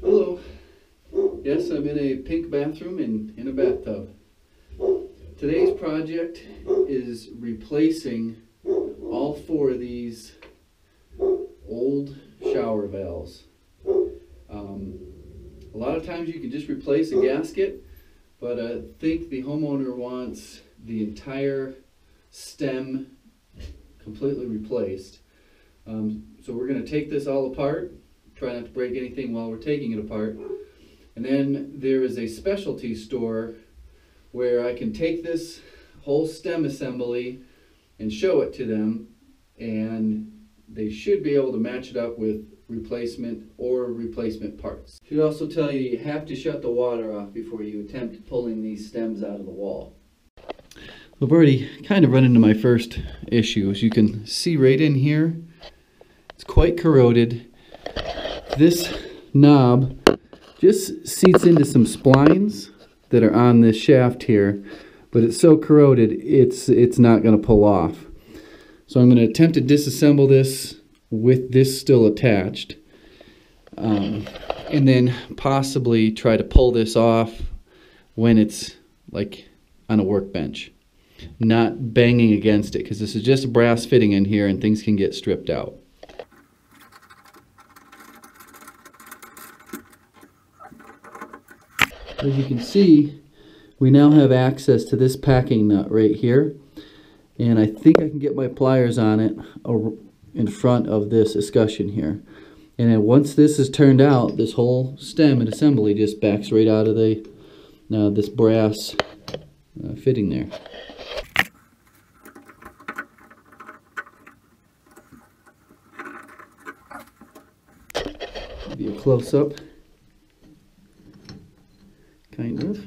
Hello. Yes, I'm in a pink bathroom and in a bathtub. Today's project is replacing all four of these old shower valves. Um, a lot of times you can just replace a gasket, but I think the homeowner wants the entire stem completely replaced. Um, so we're going to take this all apart, try not to break anything while we're taking it apart. And then there is a specialty store where I can take this whole stem assembly and show it to them and they should be able to match it up with replacement or replacement parts. Should also tell you you have to shut the water off before you attempt pulling these stems out of the wall. I've already kind of run into my first issue. As you can see right in here, it's quite corroded. This knob just seats into some splines that are on this shaft here, but it's so corroded it's it's not going to pull off. So I'm going to attempt to disassemble this with this still attached. Um, and then possibly try to pull this off when it's like on a workbench. Not banging against it because this is just a brass fitting in here and things can get stripped out. As you can see, we now have access to this packing nut right here. And I think I can get my pliers on it in front of this escutcheon here. And then once this is turned out, this whole stem and assembly just backs right out of the uh, this brass uh, fitting there. Be a close up. Kind of.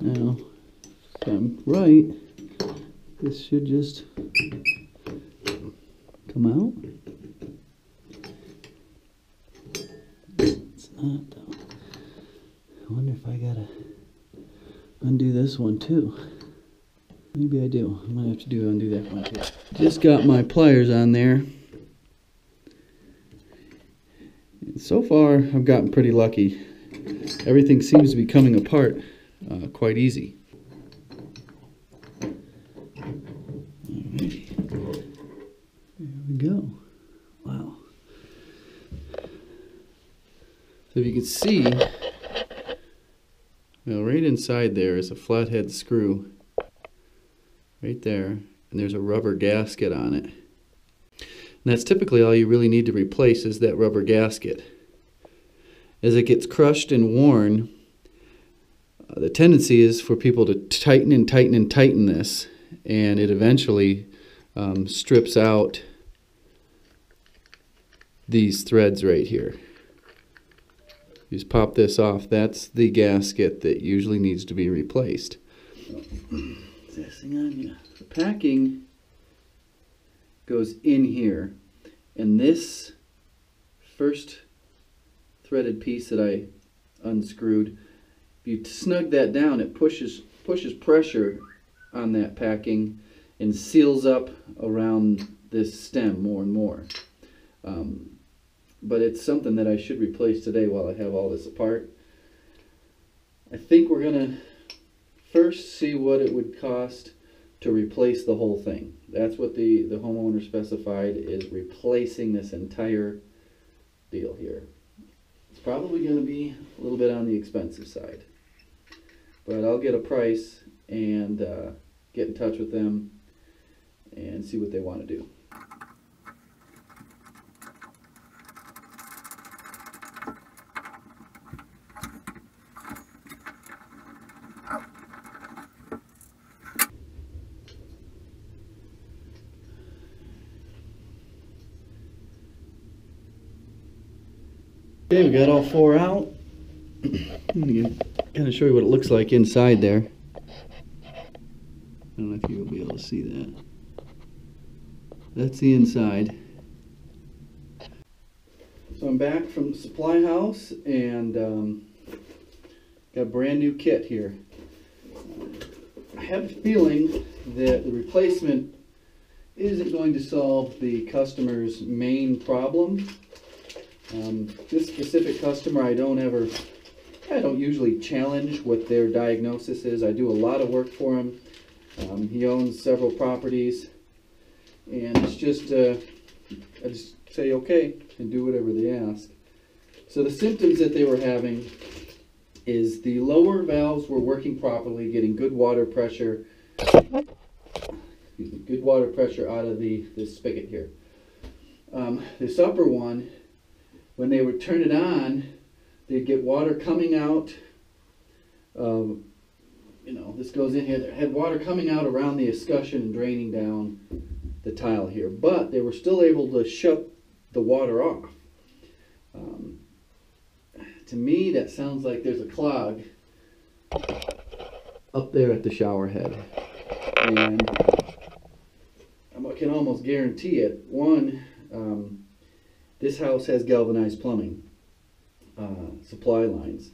Now, if I'm right, this should just come out. It's not though. I wonder if I gotta undo this one too. Maybe I do. I might have to do undo that one too. Just got my pliers on there. so far, I've gotten pretty lucky. Everything seems to be coming apart uh, quite easy. Alrighty. There we go. Wow. So if you can see, well, right inside there is a flathead screw. Right there. And there's a rubber gasket on it. And that's typically all you really need to replace is that rubber gasket. As it gets crushed and worn, uh, the tendency is for people to tighten and tighten and tighten this, and it eventually um, strips out these threads right here. You just pop this off. That's the gasket that usually needs to be replaced. The packing goes in here. And this first threaded piece that I unscrewed, if you snug that down, it pushes, pushes pressure on that packing and seals up around this stem more and more. Um, but it's something that I should replace today while I have all this apart. I think we're going to first see what it would cost to replace the whole thing. That's what the, the homeowner specified is replacing this entire deal here. It's probably going to be a little bit on the expensive side. But I'll get a price and uh, get in touch with them and see what they want to do. Okay, we got all four out. I'm going to kind of show you what it looks like inside there. I don't know if you'll be able to see that. That's the inside. So I'm back from the supply house and um, got a brand new kit here. I have a feeling that the replacement isn't going to solve the customer's main problem. Um, this specific customer, I don't ever, I don't usually challenge what their diagnosis is. I do a lot of work for him. Um, he owns several properties, and it's just, uh, I just say okay and do whatever they ask. So the symptoms that they were having is the lower valves were working properly, getting good water pressure, good water pressure out of the this spigot here. Um, this upper one, when they would turn it on, they'd get water coming out. Um, you know, this goes in here. They had water coming out around the escutcheon and draining down the tile here, but they were still able to shut the water off. Um, to me, that sounds like there's a clog up there at the shower head. And I can almost guarantee it. One, um, this house has galvanized plumbing uh, supply lines,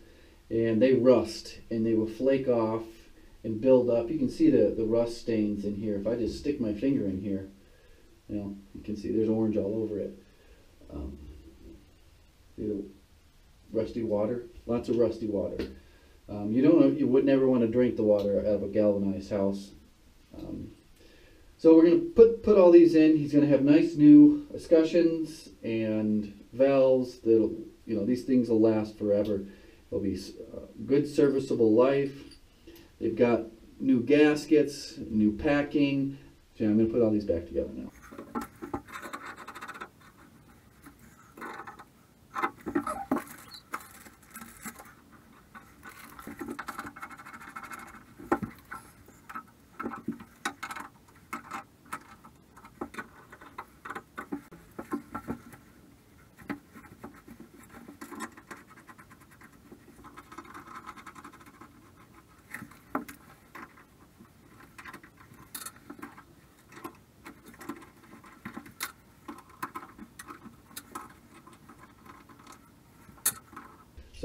and they rust and they will flake off and build up. You can see the, the rust stains in here. If I just stick my finger in here, you know, you can see there's orange all over it. Um, you know, rusty water, lots of rusty water. Um, you don't, you would never want to drink the water out of a galvanized house. Um, so we're going to put, put all these in. He's going to have nice new escutcheons and valves that'll, you know, these things will last forever. It'll be uh, good serviceable life. They've got new gaskets, new packing. So I'm going to put all these back together now.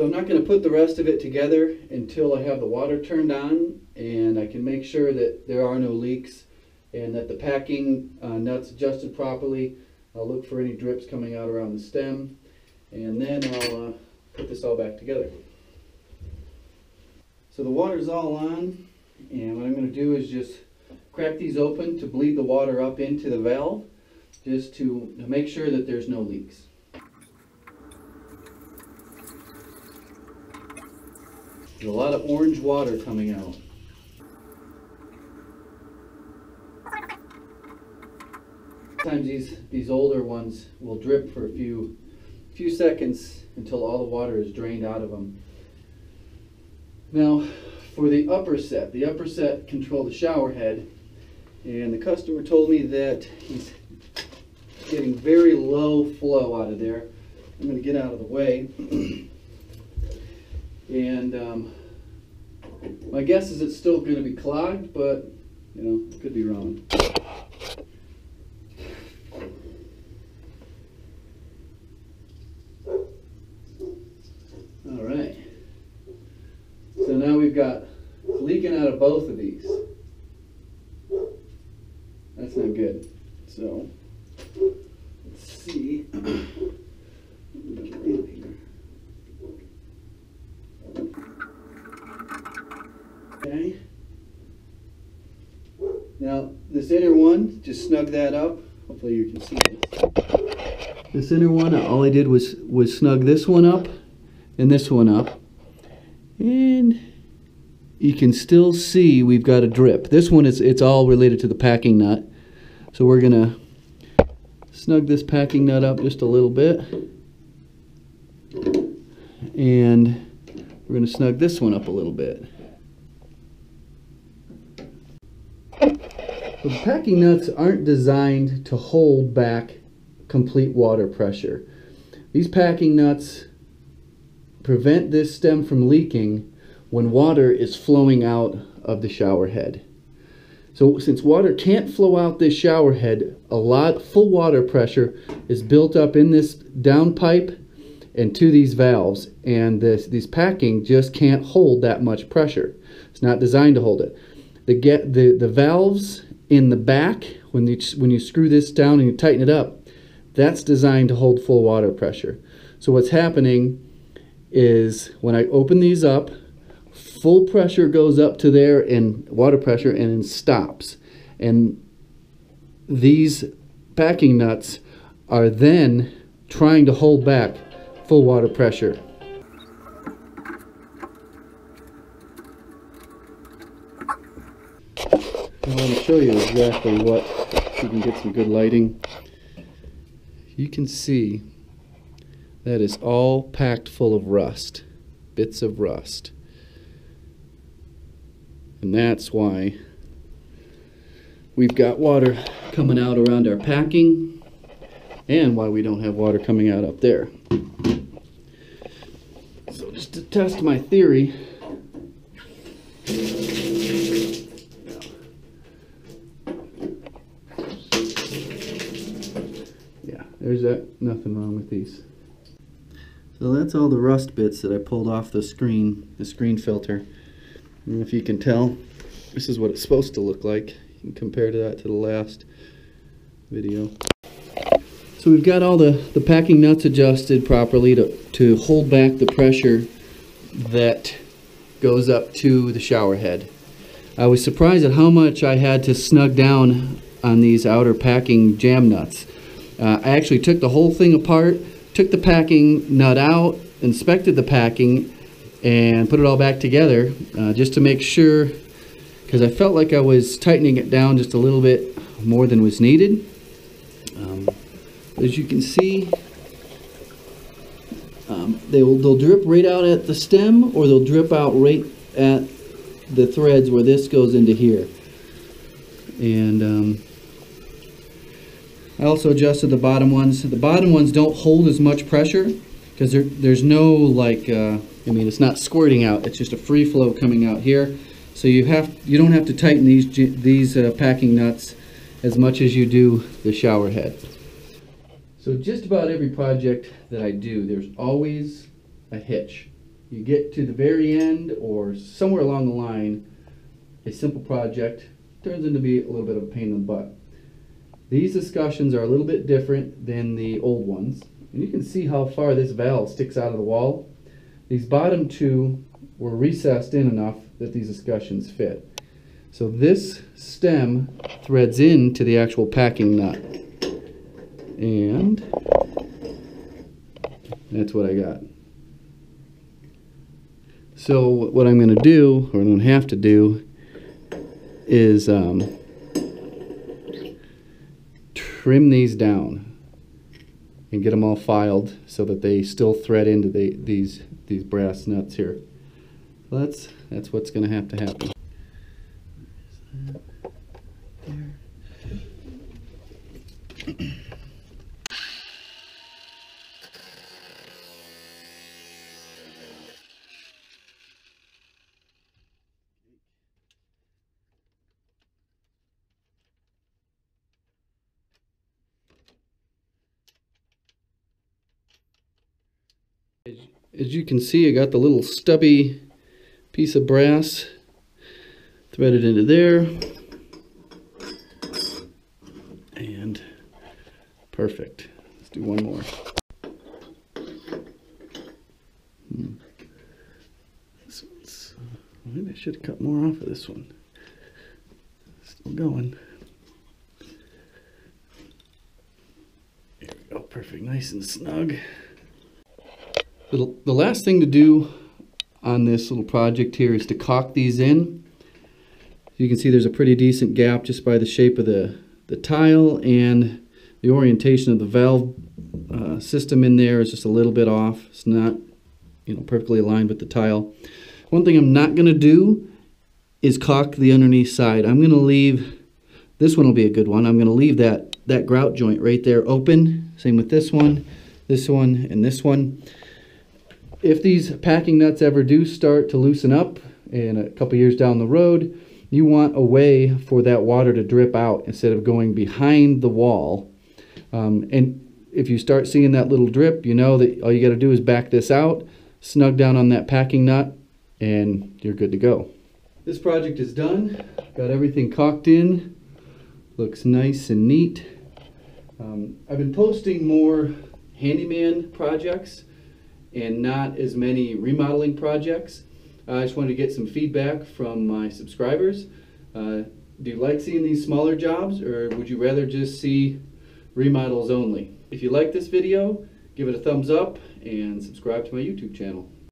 So I'm not going to put the rest of it together until I have the water turned on and I can make sure that there are no leaks and that the packing uh, nuts adjusted properly. I'll look for any drips coming out around the stem and then I'll uh, put this all back together. So the water's all on and what I'm going to do is just crack these open to bleed the water up into the valve just to, to make sure that there's no leaks. There's a lot of orange water coming out. Sometimes these, these older ones will drip for a few, few seconds until all the water is drained out of them. Now, for the upper set, the upper set control the shower head, and the customer told me that he's getting very low flow out of there. I'm going to get out of the way. And um, my guess is it's still going to be clogged, but you know, could be wrong. All right. So now we've got leaking out of both of these. That's not good. So let's see. Okay. Now, this inner one, just snug that up. Hopefully you can see this. This inner one, all I did was, was snug this one up and this one up. And you can still see we've got a drip. This one, is it's all related to the packing nut. So we're to snug this packing nut up just a little bit. And we're to snug this one up a little bit. Packing nuts aren't designed to hold back complete water pressure. These packing nuts prevent this stem from leaking when water is flowing out of the shower head. So since water can't flow out this shower head, a lot full water pressure is built up in this downpipe and to these valves and this these packing just can't hold that much pressure. It's not designed to hold it. the get the the valves in the back when you when you screw this down and you tighten it up, that's designed to hold full water pressure. So what's happening is when I open these up, full pressure goes up to there and water pressure and then stops. And these packing nuts are then trying to hold back full water pressure. Show you exactly what, you can get some good lighting. You can see that is all packed full of rust, bits of rust. And that's why we've got water coming out around our packing and why we don't have water coming out up there. So just to test my theory, yeah, there's that, nothing wrong with these. So that's all the rust bits that I pulled off the screen, the screen filter. And if you can tell, this is what it's supposed to look like. You can compare to that to the last video. So we've got all the, the packing nuts adjusted properly to, to hold back the pressure that goes up to the shower head. I was surprised at how much I had to snug down on these outer packing jam nuts. Uh, I actually took the whole thing apart, took the packing nut out, inspected the packing, and put it all back together uh, just to make sure because I felt like I was tightening it down just a little bit more than was needed. Um, as you can see, um, they'll, they'll drip right out at the stem or they'll drip out right at the threads where this goes into here. And um, I also adjusted the bottom ones. The bottom ones don't hold as much pressure because there, there's no like, uh, I mean, it's not squirting out. It's just a free flow coming out here. So you have you don't have to tighten these these uh, packing nuts as much as you do the shower head. So just about every project that I do, there's always a hitch. You get to the very end or somewhere along the line, a simple project turns into be a little bit of a pain in the butt. These escutcheons are a little bit different than the old ones. And you can see how far this valve sticks out of the wall. These bottom two were recessed in enough that these escutcheons fit. So this stem threads into the actual packing nut. And that's what I got. So what I'm going to do, or I don't have to do, is um, trim these down and get them all filed so that they still thread into the, these these brass nuts here. That's that's what's going to have to happen. As you can see, I got the little stubby piece of brass threaded into there. And perfect. Let's do one more. Hmm. This one's, maybe I should cut more off of this one. Still going. There we go, perfect, nice and snug. The, the last thing to do on this little project here is to caulk these in. You can see there's a pretty decent gap just by the shape of the, the tile and the orientation of the valve uh, system in there is just a little bit off. It's not you know perfectly aligned with the tile. One thing I'm not going to do is caulk the underneath side. I'm going to leave, this one will be a good one, I'm going to leave that, that grout joint right there open. Same with this one, this one, and this one if these packing nuts ever do start to loosen up in a couple years down the road, you want a way for that water to drip out instead of going behind the wall. Um, and if you start seeing that little drip, you know that all you got to do is back this out, snug down on that packing nut, and you're good to go. This project is done. Got everything caulked in. Looks nice and neat. Um, I've been posting more handyman projects and not as many remodeling projects. I just wanted to get some feedback from my subscribers. Uh, do you like seeing these smaller jobs or would you rather just see remodels only? If you like this video, give it a thumbs up and subscribe to my YouTube channel.